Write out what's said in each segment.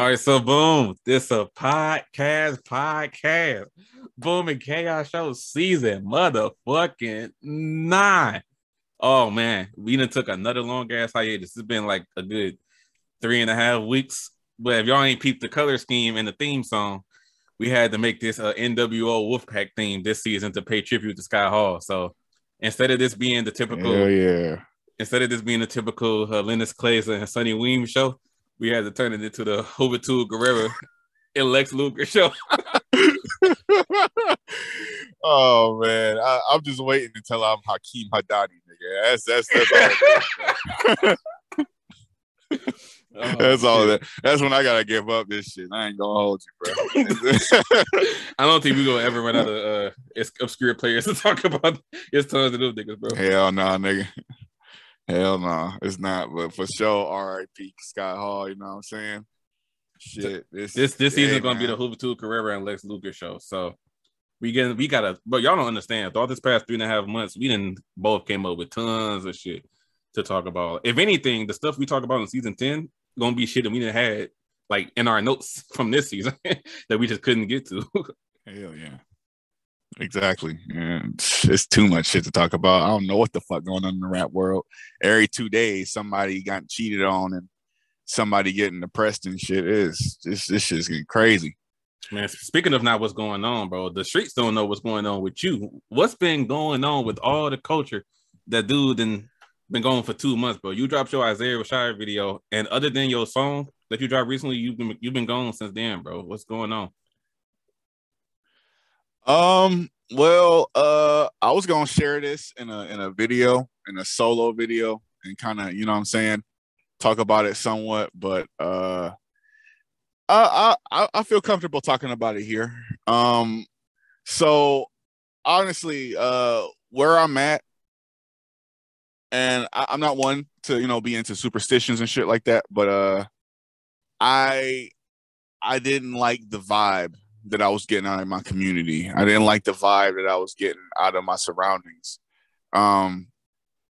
All right, so boom, this a podcast, podcast. Boom and Khaos show season motherfucking nine. Oh man, we done took another long ass hiatus. It's been like a good three and a half weeks. But if y'all ain't peeped the color scheme and the theme song, we had to make this uh, NWO Wolfpack theme this season to pay tribute to Scott Hall. So instead of this being the typical, Hell yeah. instead of this being the typical uh, Lennox Clays and Sonny Weems show, we had to turn it into the Juventud Guerrero and Lex Luger show. oh man, I, I'm just waiting until I'm Hakeem Haddadi, nigga. That's that's that's all. Oh, that's all that. That's when I gotta give up this shit. I ain't gonna hold you, bro. I don't think we're gonna ever run out of uh, obscure players to talk about. It's tons of them niggas, bro. Hell no, nigga. Hell no, it's not. But for sure, R.I.P. Scott Hall. You know what I'm saying? Shit, this This this yeah, season's gonna be the Juventud Guerrero and Lex Luger show. So we get we gotta, but y'all don't understand. Throughout this past three and a half months, we didn't both came up with tons of shit to talk about. If anything, the stuff we talk about in season ten gonna be shit that we didn't had like in our notes from this season that we just couldn't get to. Hell yeah. Exactly. And it's too much shit to talk about. I don't know what the fuck going on in the rap world. Every two days, somebody got cheated on and somebody getting depressed and shit. Is this this shit's getting crazy. Man, speaking of not what's going on, bro, the streets don't know what's going on with you. What's been going on with all the Kulture that dude and been going for two months, bro? You dropped your Isaiah Rashad video, and other than your song that you dropped recently, you've been you've been gone since then, bro. What's going on? Um, well, uh, I was gonna share this in a in a video, in a solo video, and kind of, you know what I'm saying, talk about it somewhat, but uh I I I feel comfortable talking about it here. Um so honestly, uh where I'm at, and I, I'm not one to, you know, be into superstitions and shit like that, but uh I I didn't like the vibe that I was getting out of my community. I didn't like the vibe that I was getting out of my surroundings. Um,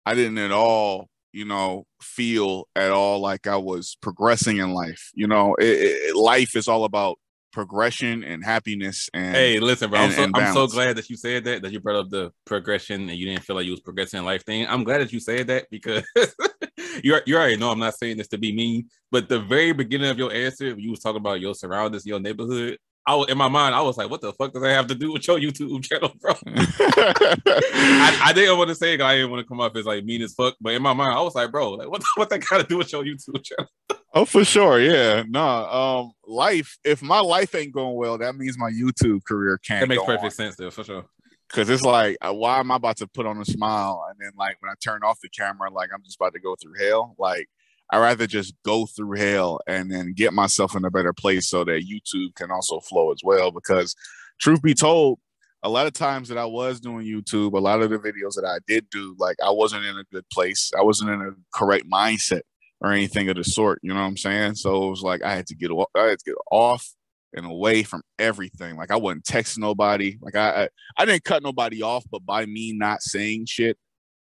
I didn't at all, you know, feel at all like I was progressing in life. You know, it, it, life is all about progression and happiness. And Hey, listen, bro. I'm so I'm so glad that you said that. That you brought up the progression and you didn't feel like you was progressing in life thing. I'm glad that you said that because you you already know I'm not saying this to be mean, but the very beginning of your answer, you was talking about your surroundings, your neighborhood. I in my mind, I was like, "What the fuck does that have to do with your YouTube channel, bro?" I, I didn't want to say it. I didn't want to come off as like mean as fuck, but in my mind, I was like, "Bro, like, what what that got to do with your YouTube channel?" oh, for sure. Yeah. No, um, life, if my life ain't going well, that means my YouTube career can't That makes perfect on. sense, though, for sure. Cause it's like, uh, why am I about to put on a smile? And then like when I turn off the camera, like I'm just about to go through hell. Like I rather just go through hell and then get myself in a better place so that YouTube can also flow as well. Because truth be told, a lot of times that I was doing YouTube, a lot of the videos that I did do, like I wasn't in a good place. I wasn't in a correct mindset or anything of the sort. You know what I'm saying? So it was like I had to get I had to get off and away from everything. Like I wouldn't text nobody. Like I, I I didn't cut nobody off, but by me not saying shit,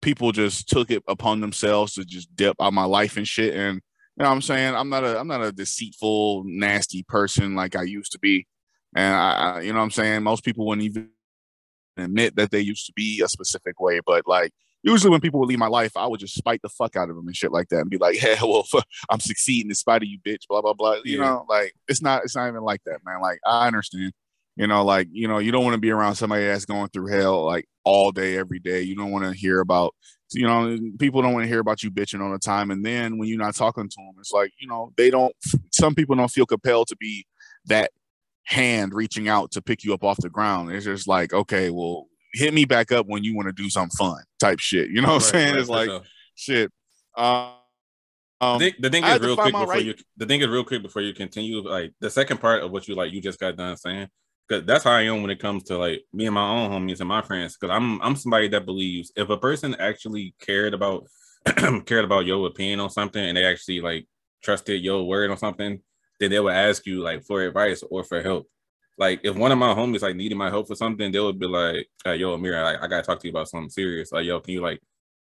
people just took it upon themselves to just dip out my life and shit. And you know what I'm saying? I'm not a I'm not a deceitful, nasty person like I used to be. And I, you know what I'm saying? Most people wouldn't even admit that they used to be a specific way, but like usually when people would leave my life, I would just spite the fuck out of them and shit like that and be like, yeah, well, I'm succeeding in spite of you, bitch, blah, blah, blah. You Yeah. know, like it's not, it's not even like that, man. Like I understand, you know, like, you know, you don't want to be around somebody that's going through hell like all day, every day. You don't want to hear about, you know, people don't want to hear about you bitching all the time. And then when you're not talking to them, it's like, you know, they don't, some people don't feel compelled to be that hand reaching out to pick you up off the ground. It's just like, okay, well, hit me back up when you want to do something fun type shit. You know what I'm saying? right, it's like shit. Um, the thing, the thing is real quick before right- you the thing is real quick before you continue like the second part of what you like you just got done saying because that's how I am when it comes to like me and my own homies and my friends because I'm I'm somebody that believes if a person actually cared about cared about your opinion on something and they actually like trusted your word on something then they would ask you like for advice or for help like if one of my homies like needed my help for something they would be like hey, yo Amir I gotta talk to you about something serious like yo can you like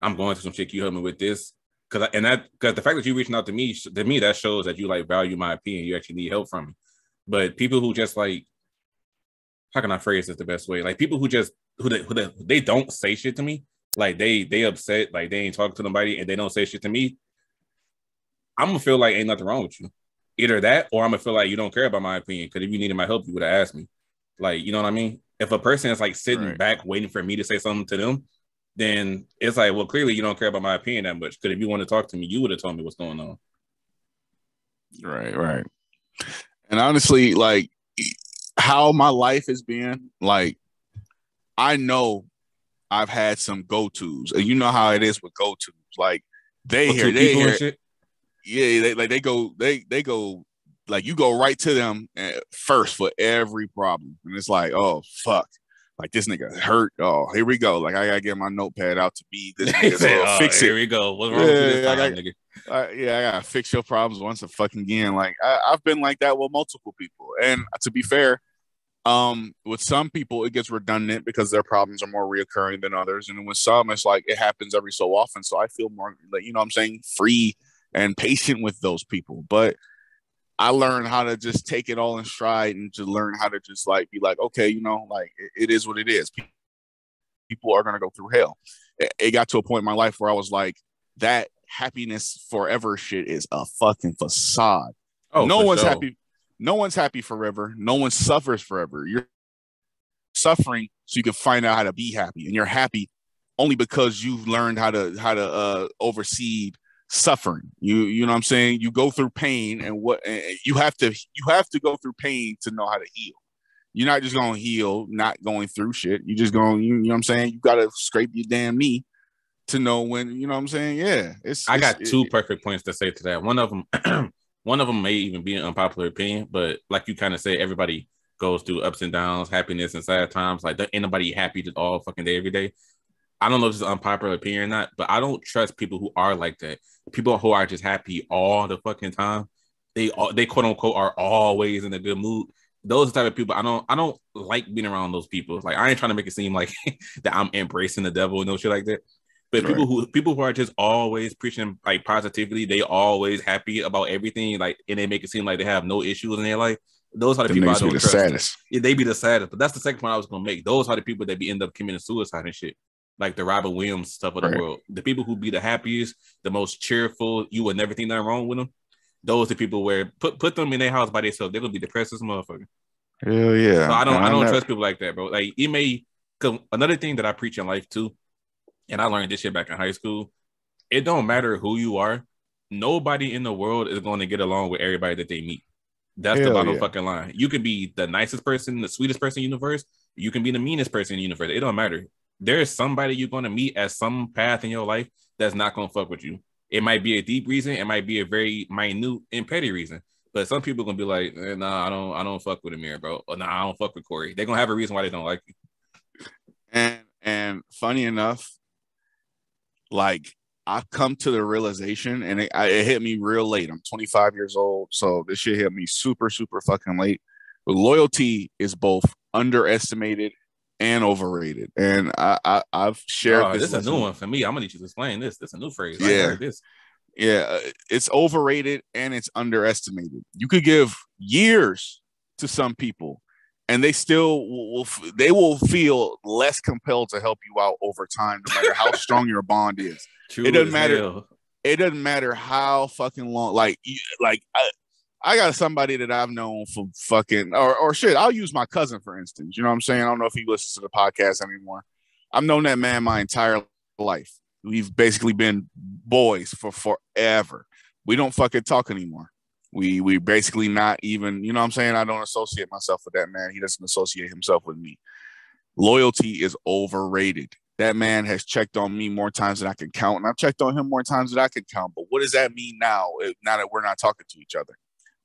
I'm going through some shit can you help me with this Cause and that because the fact that you reaching out to me to me that shows that you like value my opinion. You actually need help from me. But people who just like how can I phrase this the best way? Like people who just who they, who they, they don't say shit to me, like they they upset, like they ain't talking to nobody and they don't say shit to me. I'm gonna feel like ain't nothing wrong with you. Either that, or I'm gonna feel like you don't care about my opinion. Because if you needed my help, you would have asked me. Like, you know what I mean? If a person is like sitting right. back waiting for me to say something to them, then it's like, well, clearly you don't care about my opinion that much. Because if you want to talk to me, you would have told me what's going on. Right, right. And honestly, like how my life has been, like I know I've had some go tos, and you know how it is with go tos. Like they hear, they hear, yeah, they like they go, they they go, like you go right to them eh, first for every problem, and it's like, oh fuck, like this nigga hurt. Oh, here we go. Like I gotta get my notepad out to be this nigga. So oh, fix it. Here we go. What's wrong yeah, with this time, I got, uh, yeah, I gotta fix your problems once and fucking again. Like I, I've been like that with multiple people, and to be fair, um, with some people, it gets redundant because their problems are more reoccurring than others. And with some, it's like it happens every so often. So I feel more, like, you know I'm saying, free and patient with those people. But I learned how to just take it all in stride and to learn how to just like be like, okay, you know, like it, it is what it is. People are going to go through hell. It, it got to a point in my life where I was like, that happiness forever shit is a fucking facade. Oh, no one's sure. happy no one's happy forever. No one suffers forever. You're suffering so you can find out how to be happy, and you're happy only because you've learned how to how to uh, oversee suffering. You you know what I'm saying? You go through pain, and what and you have to you have to go through pain to know how to heal. You're not just gonna heal not going through shit. You just going you, you know what I'm saying? You gotta scrape your damn knee to know when you know what I'm saying. Yeah, it's. I it's, got two it, perfect points to say to that. One of them One of them may even be an unpopular opinion, but like you kind of say, everybody goes through ups and downs, happiness and sad times. Like, ain't nobody happy all fucking day, every day. I don't know if it's an unpopular opinion or not, but I don't trust people who are like that. People who are just happy all the fucking time. They they quote unquote are always in a good mood. Those type of people, I don't I don't like being around those people. Like I ain't trying to make it seem like that I'm embracing the devil and no shit like that. But right. people who people who are just always preaching like positivity, they always happy about everything, like and they make it seem like they have no issues in their life. Those are the, people I don't the trust. saddest. Yeah, they be the saddest. But that's the second point I was gonna make. Those are the people that be end up committing suicide and shit. Like the Robin Williams stuff of the right. world. The people who be the happiest, the most cheerful, you would never think nothing wrong with them. Those are the people where put put them in their house by themselves, they're gonna be depressed as a motherfucker. Hell yeah. So I don't I don't trust people like that, bro. Like it may cause another thing that I preach in life too and I learned this shit back in high school. It don't matter who you are. Nobody in the world is going to get along with everybody that they meet. That's Hell the bottom yeah. fucking line. You can be the nicest person, the sweetest person in the universe. You can be the meanest person in the universe. It don't matter. There is somebody you're going to meet at some path in your life that's not going to fuck with you. It might be a deep reason. It might be a very minute and petty reason. But some people are gonna be like, eh, "Nah, I don't, I don't fuck with Amir, bro. Or, nah, I don't fuck with Corey." They're gonna have a reason why they don't like you. And and funny enough, like I've come to the realization, and it, it, hit me real late. I'm 25 years old, so this shit hit me super, super fucking late. But loyalty is both underestimated and overrated, and I, I have shared oh, this. This is a new one for me. I'm gonna need you to explain this. This is a new phrase. Yeah, this. Yeah, uh, it's overrated and it's underestimated. You could give years to some people, and they still will they will feel less compelled to help you out over time no matter how strong your bond is True it doesn't matter hell. it doesn't matter how fucking long like like I, I got somebody that I've known for fucking or, or shit. I'll use my cousin for instance. You know what I'm saying? I don't know if he listens to the podcast anymore. I've known that man my entire life. We've basically been boys for forever. We don't fucking talk anymore. We we basically not even, you know what I'm saying? I don't associate myself with that man. He doesn't associate himself with me. Loyalty is overrated. That man has checked on me more times than I can count, and I've checked on him more times than I can count. But what does that mean now? If, now that we're not talking to each other,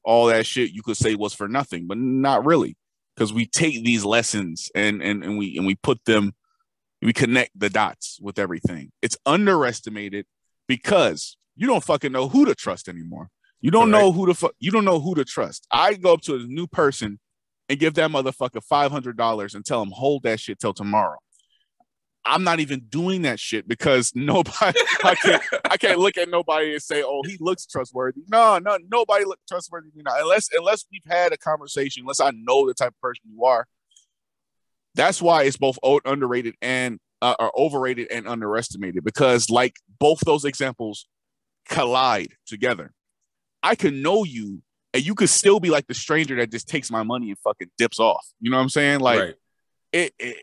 all that shit you could say was for nothing, but not really, because we take these lessons and and and we and we put them, we connect the dots with everything. It's underestimated because you don't fucking know who to trust anymore. You don't know who to fu- you don't know who to trust. I go up to a new person and give that motherfucker five hundred dollars and tell him hold that shit till tomorrow. I'm not even doing that shit because nobody I can't I can't look at nobody and say, oh, he looks trustworthy. No, no, nobody looks trustworthy. You know, unless unless we've had a conversation, unless I know the type of person you are. That's why it's both underrated and uh, are overrated and underestimated because like both those examples collide together. I can know you and you could still be like the stranger that just takes my money and fucking dips off. You know what I'm saying? Like right. it, it,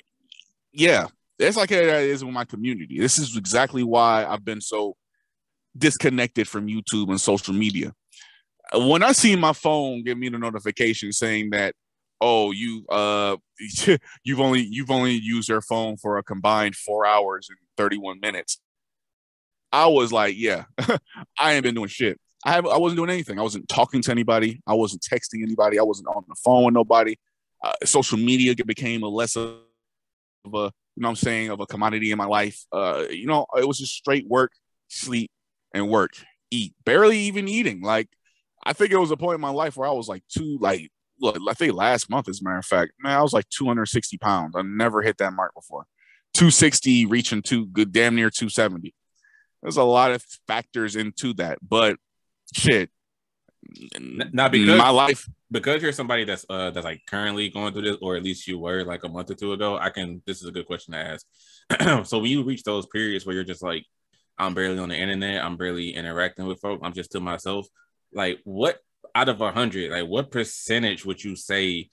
yeah, that's like it is with my community. This is exactly why I've been so disconnected from YouTube and social media. When I see my phone give me the notification saying that, oh, you uh you've only you've only used your phone for a combined four hours and 31 minutes. I was like, yeah, I ain't been doing shit. I have, I wasn't doing anything. I wasn't talking to anybody. I wasn't texting anybody. I wasn't on the phone with nobody. Uh, social media became a less of a, you know I'm saying, of a commodity in my life. Uh, you know, it was just straight work, sleep, and work, eat. Barely even eating. Like, I think it was a point in my life where I was like two, like, look, I think last month, as a matter of fact, man, I was like 260 pounds. I never hit that mark before. 260 reaching to good damn near 270. There's a lot of factors into that, but shit. Not because my life because you're somebody that's uh that's like currently going through this, or at least you were like a month or two ago. I can. This is a good question to ask. so when you reach those periods where you're just like, I'm barely on the internet, I'm barely interacting with folks, I'm just to myself. Like, what out of a hundred, like what percentage would you say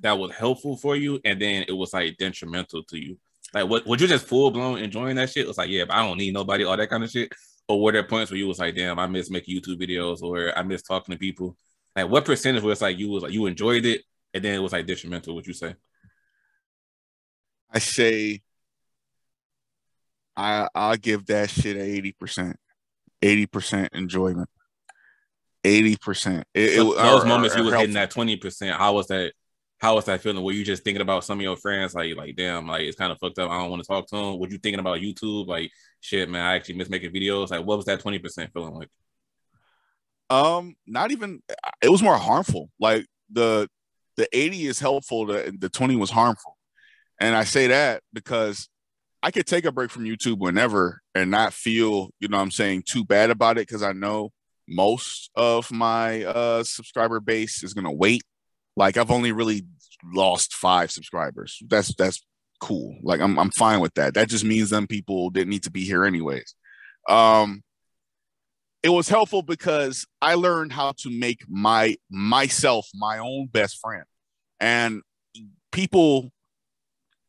that was helpful for you, and then it was like detrimental to you? Like, what would you just full blown enjoying that shit? It was like, yeah, but I don't need nobody, all that kind of shit or were there points where you was like, damn, I miss making YouTube videos or I miss talking to people? Like what percentage was like you was like you enjoyed it and then it was like detrimental, would you say? I say I I'll give that shit eighty percent. Eighty percent enjoyment. Eighty percent. It those or, moments or, you was hitting that twenty percent. How was that? How was that feeling? Were you just thinking about some of your friends, like, like, damn, like it's kind of fucked up. I don't want to talk to them. Were you thinking about YouTube, like, shit, man, I actually miss making videos. Like, what was that twenty percent feeling like? Um, not even. It was more harmful. Like the the eighty is helpful. The the twenty was harmful, and I say that because I could take a break from YouTube whenever and not feel, you know, I'm saying too bad about it because I know most of my uh subscriber base is gonna wait like I've only really lost five subscribers. That's that's cool. Like I'm I'm fine with that. That just means them people didn't need to be here anyways. Um it was helpful because I learned how to make my myself my own best friend. And people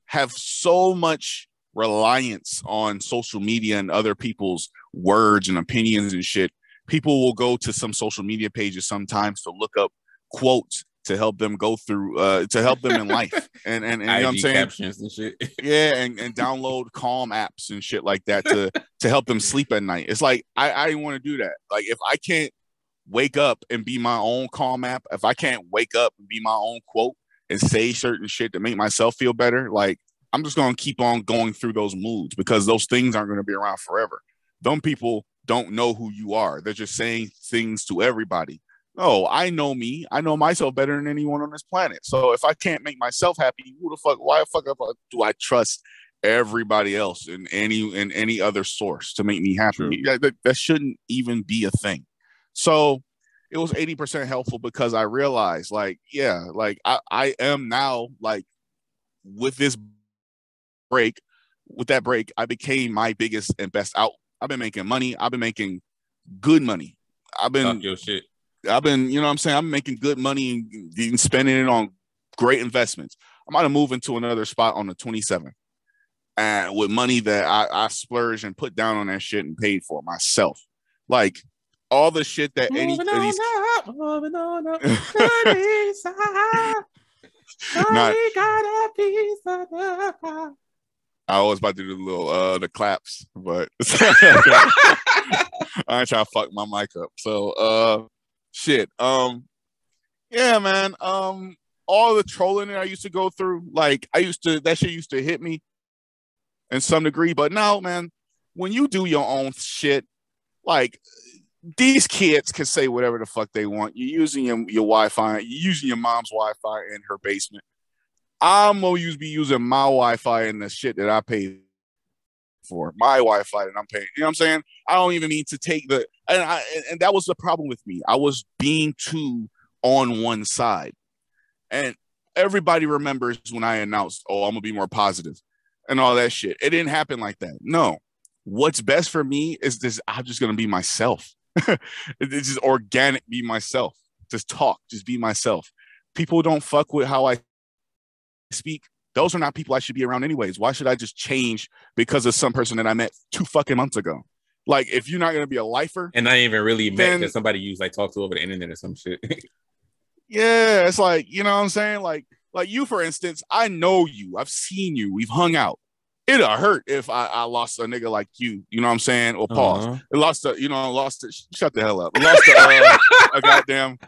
have so much reliance on social media and other people's words and opinions and shit. People will go to some social media pages sometimes to look up quotes to help them go through uh to help them in life and and, and you know what I'm saying captions and shit. yeah and, and download calm apps and shit like that to to help them sleep at night it's like I I didn't want to do that like if I can't wake up and be my own calm app if I can't wake up and be my own quote and say certain shit to make myself feel better like I'm just gonna keep on going through those moods because those things aren't gonna be around forever. Them people don't know who you are. They're just saying things to everybody no, I know me. I know myself better than anyone on this planet. So if I can't make myself happy, who the fuck? Why the fuck do I trust everybody else in any in any other source to make me happy? That, that shouldn't even be a thing. So it was 80% helpful because I realized, like, yeah, like I, I am now like with this break, with that break, I became my biggest and best out. I've been making money. I've been making good money. I've been Talk your shit. I've been, you know what I'm saying? I'm making good money and spending it on great investments. I'm to move into another spot on the 27th and with money that I, I splurge and put down on that shit and paid for myself. Like all the shit that moving any of these up, moving on up, not, I was about to do the little uh the claps, but I ain't trying to fuck my mic up. So uh shit. Um, yeah, man. Um, all the trolling that I used to go through, like I used to, that shit used to hit me in some degree. But now, man, when you do your own shit, like these kids can say whatever the fuck they want. You're using your, your Wi-Fi, you're using your mom's Wi-Fi in her basement. I'm gonna use be using my Wi-Fi and the shit that I paid for my Wi-Fi that I'm paying. You know what I'm saying? I don't even need to take the and I and that was the problem with me. I was being too on one side. And everybody remembers when I announced, "Oh, I'm to be more positive." And all that shit. It didn't happen like that. No. What's best for me is this I'm just to be myself. it's just organic be myself. Just talk, just be myself. People don't fuck with how I speak those are not people I should be around anyways. Why should I just change because of some person that I met two fucking months ago? Like, if you're not gonna be a lifer, and I even really met because somebody you like talk to over the internet or some shit. yeah, it's like you know what I'm saying. Like, like you for instance, I know you. I've seen you. We've hung out. It'll hurt if I, I lost a nigga like you. You know what I'm saying? Or pause. Uh-huh. It lost a, you know, lost a, shut the hell up. It lost a, uh, a goddamn,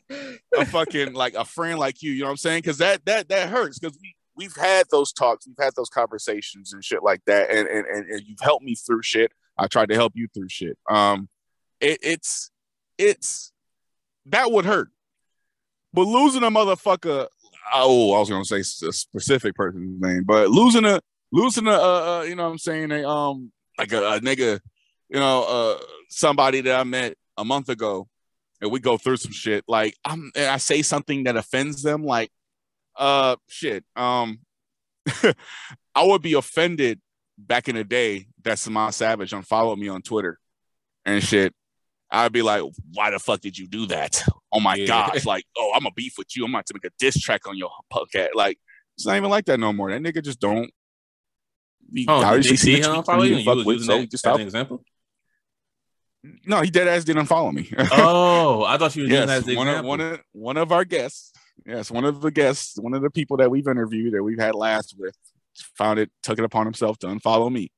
a fucking like a friend like you. You know what I'm saying? Because that that that hurts because we we've had those talks, we've had those conversations and shit like that, and and, and, and you've helped me through shit. I tried to help you through shit. Um, it, it's it's that would hurt, but losing a motherfucker. Oh, I was gonna say a specific person's name, but losing a losing a uh, uh, you know what I'm saying a um like a, a nigga, you know, uh somebody that I met a month ago, and we go through some shit. Like I'm, and I say something that offends them. Like uh, shit. Um, I would be offended back in the day that Samad Savage unfollowed me on Twitter and shit. I'd be like, why the fuck did you do that? Oh my yeah. gosh. Like, oh, I'm a beef with you. I'm about to make a diss track on your podcast. Like, it's not even like that no more. That nigga just don't. He, oh, did he see him follow you? you fuck with, so just stop. an example? No, he dead ass didn't follow me. oh, I thought you were yes, using that one of, one of one of our guests Yes, one of the guests, one of the people that we've interviewed that we've had last with, found it, took it upon himself to unfollow me.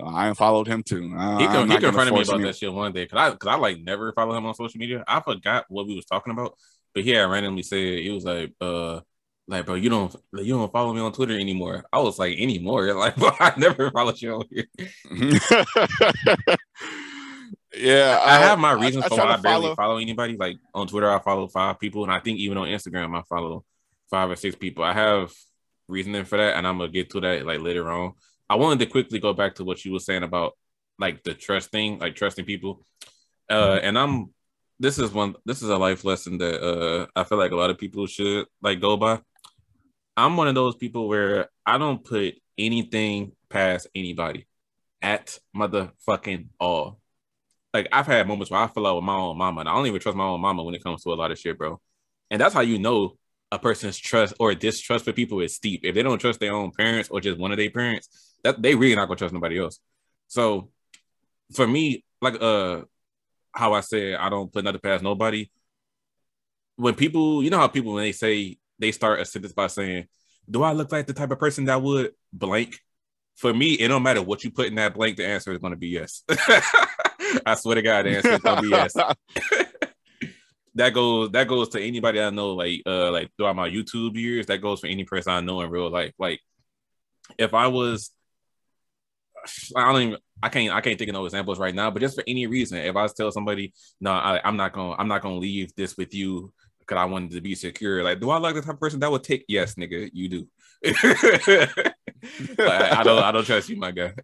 Uh, I unfollowed him too. Uh, he, con- he confronted me about that shit one day because I because I like never follow him on social media. I forgot what we was talking about, but he had randomly said he was like, uh, like bro, you don't you don't follow me on Twitter anymore. I was like, anymore? Like, bro, I never followed you on here. Yeah, I, I have my reasons I, I for why I barely follow. follow anybody. Like on Twitter, I follow five people, and I think even on Instagram, I follow five or six people. I have reasoning for that, and I'm gonna get to that like later on. I wanted to quickly go back to what you were saying about like the trust thing, like trusting people. Uh, and I'm this is one this is a life lesson that uh I feel like a lot of people should like go by. I'm one of those people where I don't put anything past anybody at motherfucking all like I've had moments where I feel like with my own mama, and I don't even trust my own mama when it comes to a lot of shit, bro. And that's how you know a person's trust or distrust for people is steep. If they don't trust their own parents or just one of their parents, that they really not gonna trust nobody else. So for me, like uh how I said I don't put nothing past nobody. When people, you know how people when they say they start a sentence by saying, Do I look like the type of person that would blank? For me, it don't matter what you put in that blank, the answer is gonna be yes. I swear to God, answer gonna yes. that goes that goes to anybody I know, like uh like throughout my YouTube years. That goes for any person I know in real life. Like if I was I don't even I can't I can't think of no examples right now, but just for any reason, if I was tell somebody, no, I, am not gonna I'm not gonna leave this with you because I wanted to be secure. Like, do I like the type of person that would take? Yes, nigga, you do. I, I don't I don't trust you, my guy.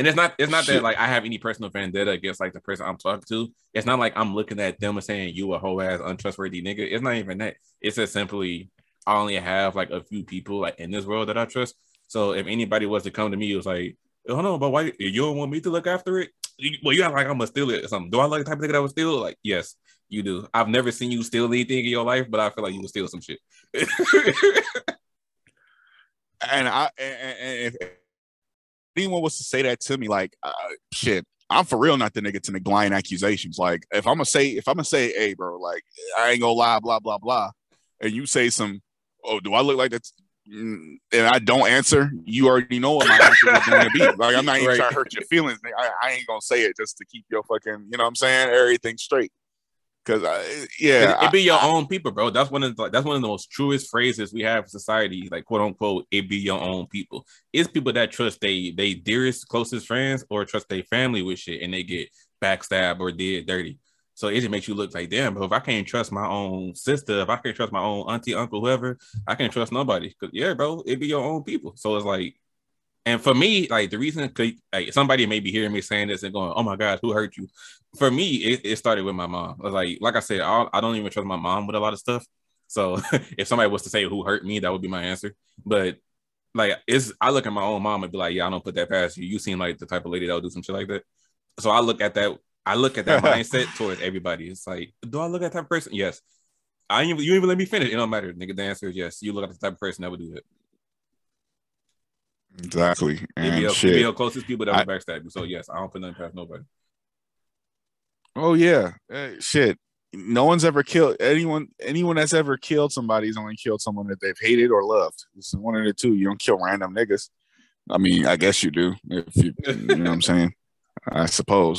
And it's not it's not Shit. that like I have any personal vendetta against like the person I'm talking to. It's not like I'm looking at them and saying you a whole ass untrustworthy nigga. It's not even that. It's just simply I only have like a few people like in this world that I trust. So if anybody was to come to me, it was like, hold on, but why you don't want me to look after it? Well, you act like I'm gonna steal it or something. Do I like the type of nigga that would steal? Like, yes, you do. I've never seen you steal anything in your life, but I feel like you would steal some shit. and I and, and if anyone was to say that to me, like uh, shit, I'm for real not the nigga to make blind accusations. Like if I'm gonna say, if I'm gonna say, hey, bro, like I ain't gonna lie, blah blah blah, and you say some, oh, do I look like that? Mm, and I don't answer, you already know what my answer is to be. Like I'm not even right. trying to hurt your feelings. I, I, ain't gonna say it just to keep your fucking, you know what I'm saying, everything straight. Cause I, yeah, it, it be your I, own people, bro. That's one of the, that's one of the most truest phrases we have in society, like quote unquote, it be your own people. It's people that trust they they dearest, closest friends or trust their family with shit, and they get backstabbed or did dirty. So it just makes you look like, damn, but if I can't trust my own sister, if I can't trust my own auntie, uncle, whoever, I can't trust nobody. Cause yeah, bro, it be your own people. So it's like, and for me, like the reason, like somebody may be hearing me saying this and going, "Oh my God, who hurt you?" For me, it, it started with my mom. Like, like I said, I, I don't even trust my mom with a lot of stuff. So if somebody was to say who hurt me, that would be my answer. But like, it's I look at my own mom and be like, "Yeah, I don't put that past you. You seem like the type of lady that would do some shit like that." So I look at that I look at that mindset towards everybody. It's like, do I look at that person? Yes. I even you even let me finish. It don't matter, nigga. The answer is yes. You look at the type of person that would do it. Exactly. And be shit. Be your closest people that would backstab you. So yes, I don't put nothing past nobody. Oh yeah, uh, shit. No one's ever killed anyone. Anyone that's ever killed somebody's only killed someone that they've hated or loved. It's one of the two. You don't kill random niggas. I mean, I guess you do if you, you know what I'm saying. I suppose,